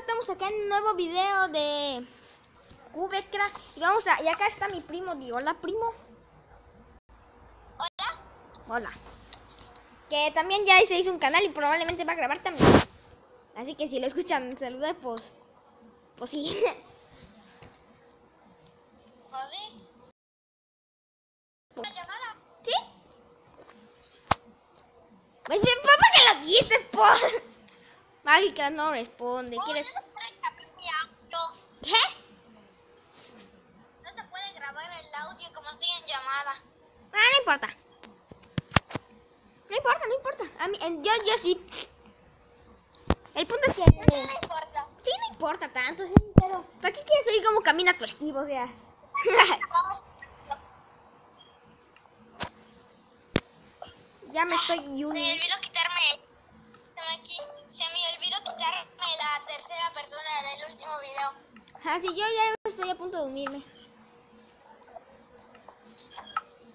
estamos acá en un nuevo video de Cubecraft. Y vamos a, y acá está mi primo, digo, hola primo. Hola. Hola. Que también ya se hizo un canal y probablemente va a grabar también. Así que si lo escuchan saludar, pues, pues sí. ¿José? ¿Una llamada? ¿Sí? Pues papá que lo dices, pues. No responde. ¿Quieres? ¿Qué? No se puede grabar el audio como estoy en llamada. Ah, no importa. No importa, no importa. A mí, yo, yo sí. El punto es que... No, no importa. Sí, no importa tanto, sí, pero... ¿Para qué quieres oír cómo camina tu estivo? O sea... Ya me estoy Se video. Ah, sí, yo ya estoy a punto de unirme.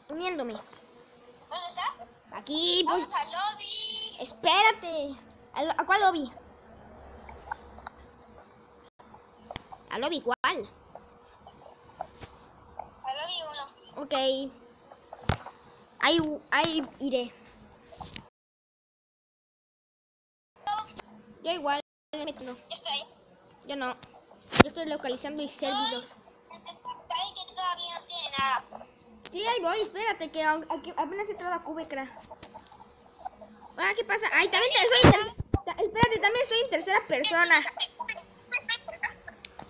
Uniéndome. ¿Dónde está? Aquí, pues... Vamos al lobby. Espérate. ¿A, lo- a cuál lobby? ¿A lobby cuál? Al lobby 1. Ok. Ahí, ahí iré. Yo igual estoy. Yo no. Yo estoy localizando el servidor. Que todavía no tiene nada. Sí, ahí voy, espérate, que, apenas he entrado a Cubecra. Ah, ¿qué pasa? Ay, también ta- Espérate, también estoy en tercera persona.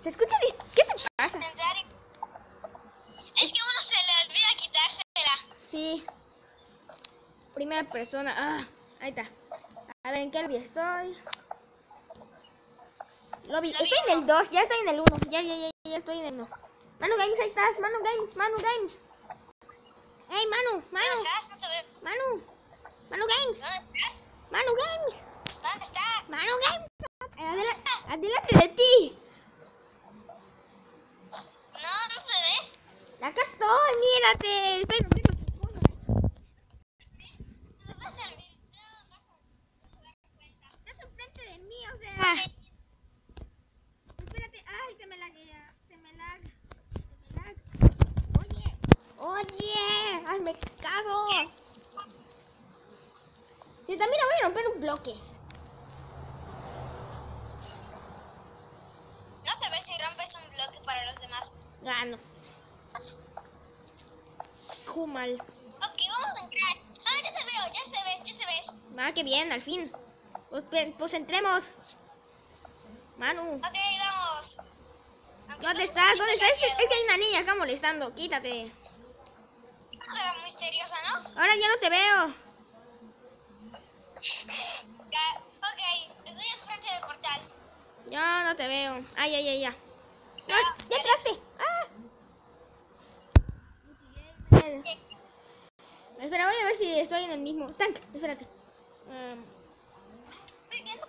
¿Se escucha? ¿Qué te pasa? Es que a uno se le olvida quitársela. Sí. Primera persona. Ah, ahí está. A ver, ¿en qué lobby estoy? Lobby. Estoy en el 2, ya estoy en el 1. Ya, ya, ya, ya estoy en el 1. Manu Games, ahí estás. Manu Games, Manu Games. Hey, Manu, ¿Dónde Manu. Manu. Manu Games, ¿Dónde estás? Manu Games, ¿Dónde estás? Manu Games. Adelante, de ti. No, no te ves. Acá estoy, mírate rompiendo tus cosas. No vas al video, vas a, vas a dar cuenta. Estás enfrente de mí, o sea. Espérate, ay, se me laguea, se me laga, se me laga. Oye, oye, hazme caso. Sí, también bloque. No se ve si rompes un bloque para los demás. Gano. Kumal. Ok, vamos a entrar. Ah, ya te veo, ya se ves, ya te ves. Ah, qué bien, al fin. Pues, pe- pues entremos. Manu, Ok, vamos. Aunque ¿dónde no estás? ¿Dónde estás? Es es que hay una niña acá molestando. Quítate. Misteriosa, ¿no? Ahora ya no te veo. Ya, ok, estoy enfrente del portal. Yo no te veo. Ay, ay, ay, ya. No, ya entraste. Ah. Espera, voy a ver si estoy en el mismo. Tank, espérate. Um, Estoy viendo.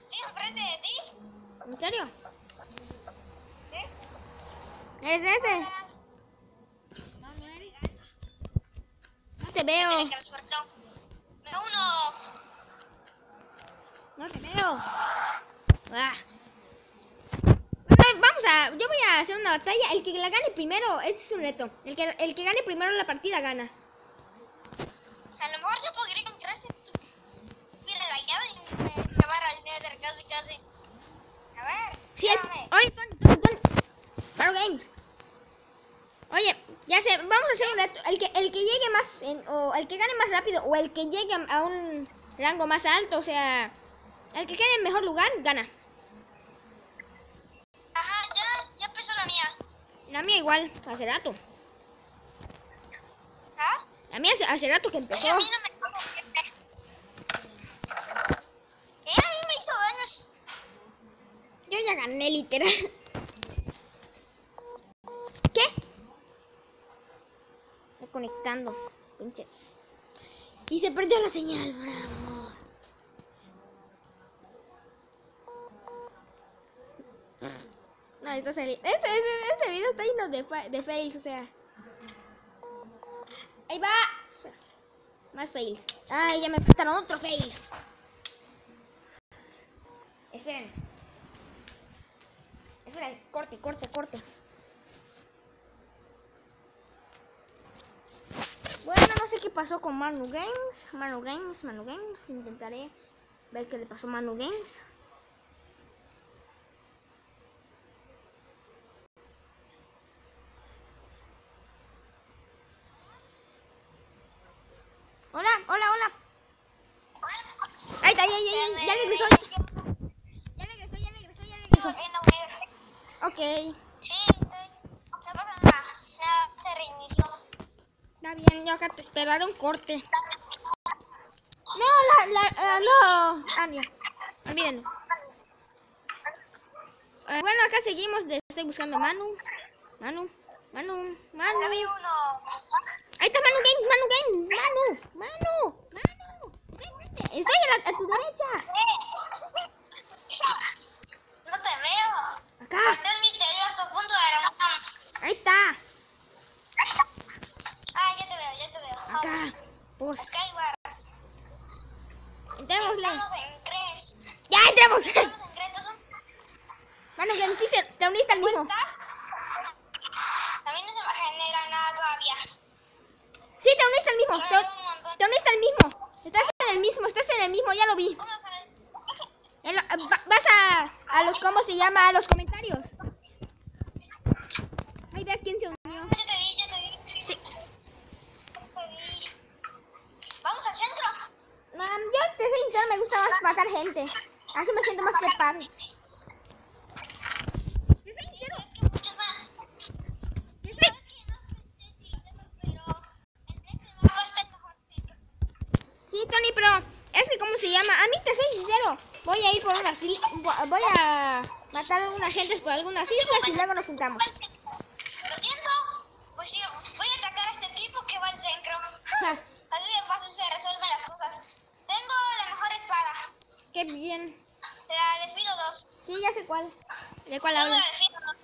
Estoy enfrente de ti. ¿En serio? ¿Sí? ¿Eres ese? No, no eres. No te veo. Me transportó. Me uno. No te veo. Ah. Bueno, vamos a. Yo voy a hacer una batalla. El que la gane primero, este es un reto. El que, el que gane primero la partida gana. A lo mejor yo podría entrar en su... Mira la llave y me llevar al nether casi casi. A ver, Sí, el, oye, Tony, Tony, Tony. Maro Games. Oye, ya sé, vamos a hacer un reto. El que, el que llegue más, en- o el que gane más rápido, o el que llegue a un rango más alto, o sea, el que quede en mejor lugar, gana. Ajá, ya, ya empezó la mía. La mía igual, hace rato. ¿Ah? La mía hace, hace rato que empezó. a mí no me Eh, a mí me hizo daños. Yo ya gané, literal. ¿Qué? Reconectando. Pinche. Y se perdió la señal, bravo. No. Este, este, este video está lleno de, de fails, o sea. Ahí va. Más fails. Ay, ya me faltaron otro fail. Esperen. Esperen, corte, corte, corte. Bueno, no sé qué pasó con Manu Games. Manu Games, Manu Games. Intentaré ver qué le pasó a Manu Games. Hola, hola, hola. Ahí está, ya, regresó. Ya regresó, ya regresó, ya regresó. Ok, Sí, estoy. No pasa nada. Se reinició. está bien, yo acá te esperaré un corte. No, la, la, ah, no. Ah, ya. Olvídenlo. Eh, bueno, acá seguimos. De, estoy buscando a Manu. Manu, Manu, Manu. Ahí está Manu Game, Manu Game, Manu, Manu. Estoy a, la- a tu derecha. No te veo. Acá, Conté el misterioso punto de ahí está. Ah, ya te veo, ya te veo. Acá. Vamos. Pues, Skywars. entrémosle. Estamos en Cres. Ya entramos. Estamos en Cres. ¿Son Manu Game, sí, se- te uniste al mismo. cuentas? A mí no se me genera nada todavía. Sí, te uniste al mismo. Solo Te, veo un montón. te uniste al mismo. Estás en el mismo, estás en el mismo, ya lo vi. Vamos a ver. En lo- va- vas a, a los, ¿cómo se llama? A los comentarios. Ahí ves quién se unió. Ya te vi, ya te vi. Ya te vi. Vamos al centro. Um, yo te soy sincero, me gusta más matar gente. Así me siento más preparado. Sí, Tony, pero es que, ¿cómo se llama? A mí te soy sincero. Voy a ir por unas. Voy a matar a algunas gentes por algunas islas y luego nos juntamos. Lo siento. Pues sí, voy a atacar a este tipo que va al centro. Ja, Así de fácil se resuelven las cosas. Tengo la mejor espada. qué bien. Te la defido dos. Sí, ya sé cuál. ¿De cuál No la hablas? defido dos.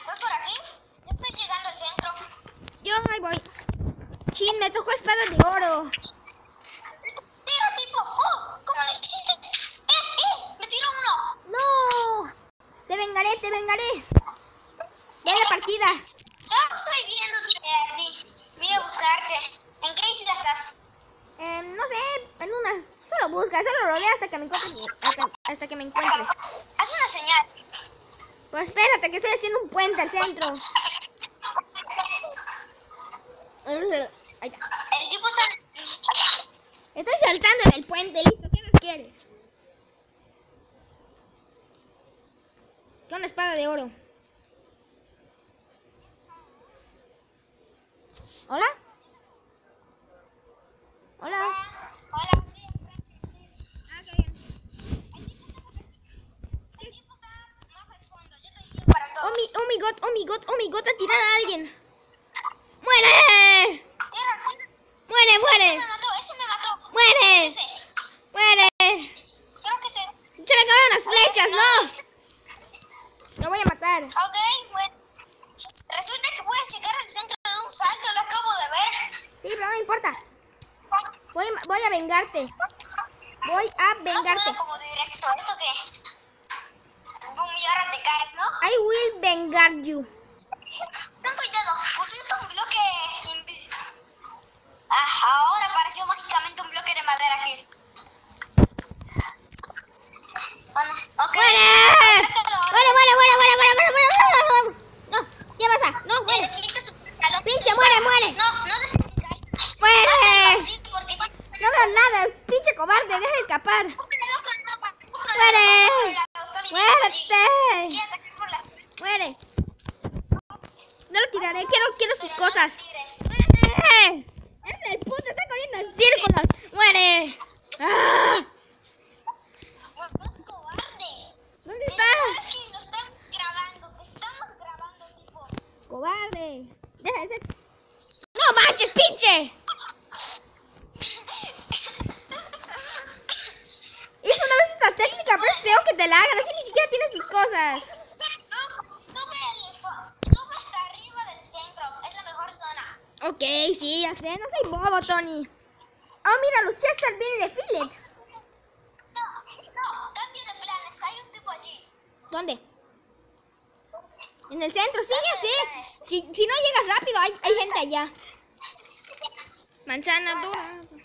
¿Estás por aquí? Yo estoy llegando al centro. Yo ahí voy. Chin, me tocó espada de oro. Tiro tipo. ¡Oh! ¿Cómo le hiciste? ¡Eh, eh! ¡Me tiró uno! ¡No! Te vengaré, te vengaré. Ve la partida. Yo estoy viéndote a ti. Voy a buscarte. ¿En qué isla estás? Eh, no sé, en una. Solo busca, solo rodea hasta que me encuentres. Hasta, hasta que me encuentres. Haz una señal. Pues espérate, que estoy haciendo un puente al centro. Ahí está. El tipo está... Estoy saltando en el puente, listo. ¿Qué más quieres? Con una espada de oro. ¿Hola? ¿Hola? Hola. Ah, qué bien. El tipo está más al fondo. Yo te guío para Oh mi, todos. oh mi god, oh mi god, oh mi god, a tirar a alguien. ¡Muere! Tierra. ¡Muere, Ese muere! me mató, ese me mató. ¡Muere! Ese. ¡Muere! Creo que se... ¡Se le acabaron las flechas, no! Lo voy a matar. Ok, bueno. Resulta que puedes llegar al centro en un salto, lo acabo de ver. Sí, pero no me importa. Voy, a- voy a vengarte. Voy a No vengarte. directo, ¿eso qué? Boom, y ahora te caes, ¿no? I will vengar you. pájaros y ni siquiera tiene sus cosas. Ok, sí, ya sé, no soy bobo, Tony. Oh, mira, los Chester vienen de Philip. No, no, cambio de planes, hay un tipo allí. ¿Dónde? En el centro, sí, ya sé. Si, si no llegas rápido, hay, hay gente allá. Manzana dura.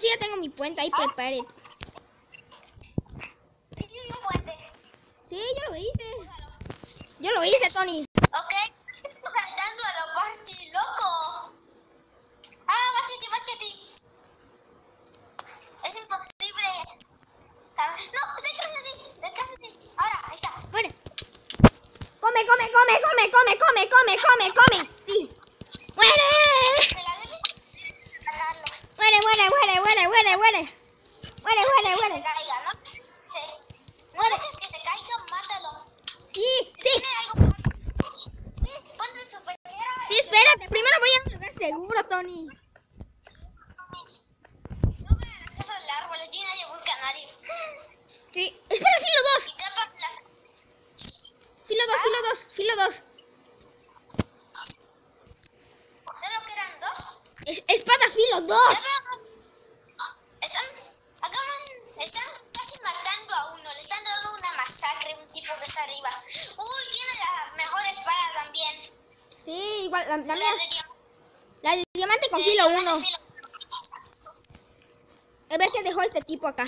si ya tengo mi puente, ahí prepárate. Sí, yo lo hice. Yo lo hice, Tony. muere, muere. Muere, muere, muere. Se caiga, ¿no? Sí. Muere. Se. Sí, si sí. Primero voy a un seguro, Tony. la, la, mía. La de diamante con kilo 1. A ver qué dejó este tipo acá.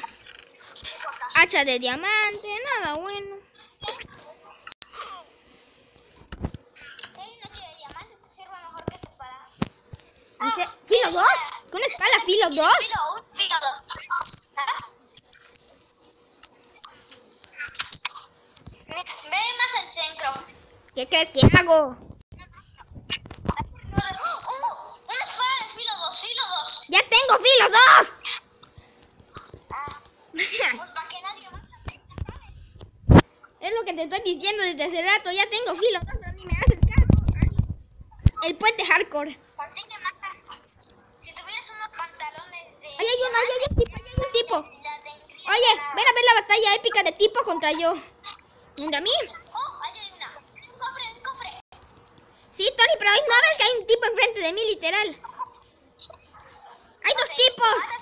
Hacha de diamante, nada bueno. ¿Filo 2? ¿Con una espada filo 2? Filo 2. Ve más al centro. ¿Qué crees que hago? filo 2. Es lo que te estoy diciendo desde hace rato. Ya tengo filo 2, pero ni me haces caso. El puente hardcore. Si tuvieras unos pantalones de... Oye, hay un tipo, un tipo. Oye, ven a ver la batalla épica de tipo contra yo. ¿Contra mí? Sí, Tony, pero hoy no ves que hay un tipo enfrente de mí, literal. Tipos.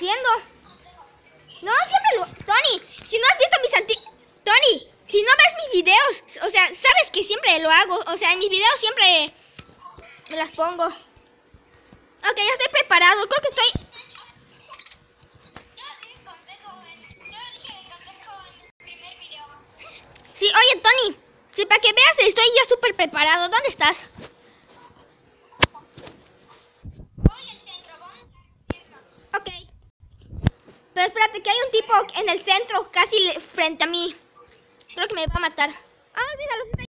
haciendo? No, siempre lo... Tony, si no has visto mis antiguos... Tony, si no ves mis videos, o sea, sabes que siempre lo hago. O sea, en mis videos siempre me las pongo. Ok, ya estoy preparado. Creo que estoy... Sí, oye, Tony. Sí, para que veas, estoy ya súper preparado. ¿Dónde estás? frente a mí. Creo que me va a matar. Ah, olvídalo.